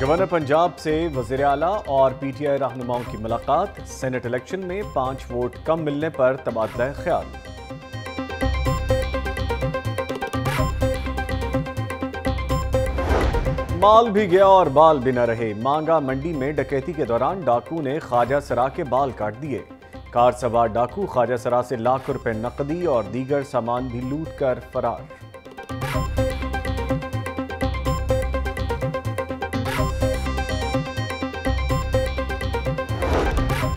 Governor Punjab سے وزیر اعلیٰ اور پی ٹی آئی رہنماؤں کی ملاقات، سینٹ الیکشن میں پانچ ووٹ کم ملنے پر تبادلہ خیال۔ مال بھی گیا اور بال بھی نہ رہے۔ مانگا منڈی میں ڈکیتی کے دوران ڈاکو نے خواجہ سرا کے بال کاٹ دیے۔ کار سوار ڈاکو خواجہ سرا سے لاکھ روپے نقدی اور دیگر سامان بھی لوٹ کر فرار۔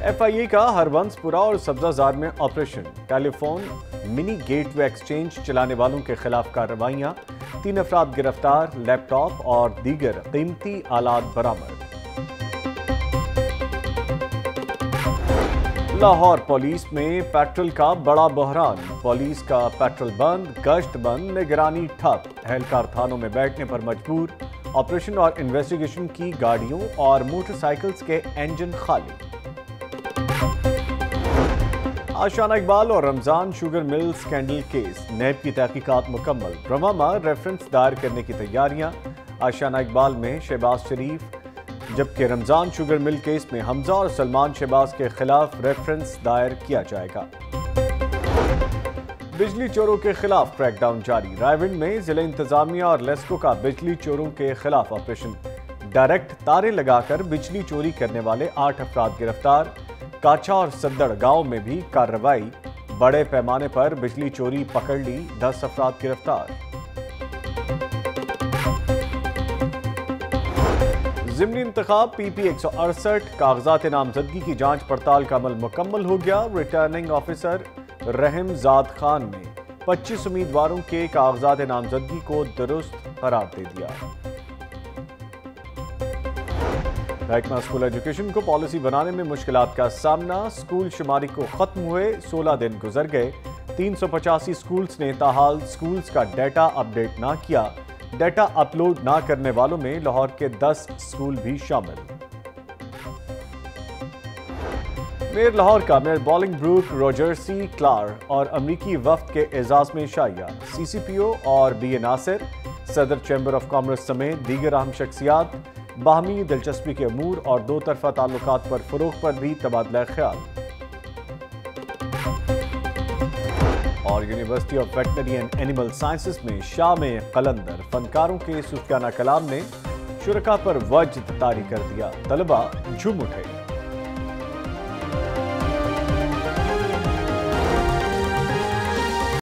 ایف آئی اے کا ہرونس پورا اور سبزہ زار میں operation telephone mini gateway exchange چلانے والوں کے خلاف کارروائیاں تین افراد گرفتار لیپ ٹاپ اور دیگر قیمتی آلات برآمد. لاہور پولیس میں پیٹرول کا بڑا بحران. پولیس کا پیٹرول بند، گشت بند، نگرانی ٹھپ. اہلکار تھانوں میں بیٹھنے پر مجبور. آپریشن اور انویسٹیگیشن کی گاڑیوں اور موٹر سائیکلز کے انجن خالی. آشانہ اقبال اور Ramzan sugar mill scandal case. NAB کی تحقیقات مکمل۔ رمامہ ریفرنس دائر کرنے کی تیاریاں۔ آشانہ اقبال میں شہباز شریف، جبکہ رمضان شوگر مل کیس میں حمزہ اور سلمان شہباز کے خلاف ریفرنس دائر کیا جائے گا۔ بجلی چوروں کے خلاف کریک ڈاؤن جاری۔ رائیونڈ میں ضلع انتظامیہ اور لیسکو کا بجلی چوروں کے خلاف آپریشن۔ ڈائریکٹ تارے لگا کر بجلی چوری کرنے والے آٹھ افراد گرفتار۔ کاچا اور صدڑ گاؤں میں بھی کارروائی۔ بڑے پیمانے پر بجلی چوری پکڑ لی دس افراد گرفتار۔ ضمنی انتخاب پی پی ایک سو اڑسٹھ کاغذات نامزدگی کی جانچ پڑتال کا عمل مکمل ہو گیا۔ ریٹرننگ آفیسر رحم زاد خان نے پچیس امیدواروں کے کاغذات نامزدگی کو درست قرار دے دیا۔ محکمہ اسکول ایجوکیشن کو پالیسی بنانے میں مشکلات کا سامنا۔ اسکول شماری کو ختم ہوئے، سولہ دن گزر گئے۔ تین سو پچاسی سکولز نے تاحال سکولز کا ڈیٹا اپ ڈیٹ نہ کیا۔ ڈیٹا اپلوڈ نہ کرنے والوں میں لاہور کے دس سکول بھی شامل۔ میر لاہور کا میر بالنگ بروک روجرسی کلار اور امریکی وفد کے اعزاز میں شائعہ۔ سی سی پی او اور بی اے ناصر، صدر چیمبر آف کامرس سمیت دیگر اہم شخصیات باہمی دلچسپی کے امور اور دو طرفہ تعلقات پر فروغ پر بھی تبادلہ خیال۔ اور university of veterinary and animal sciences میں شام قلندر فنکاروں کے سفیانہ کلام نے شرکا پر وجد تاری کر دیا۔ طلبہ جھوم اٹھے۔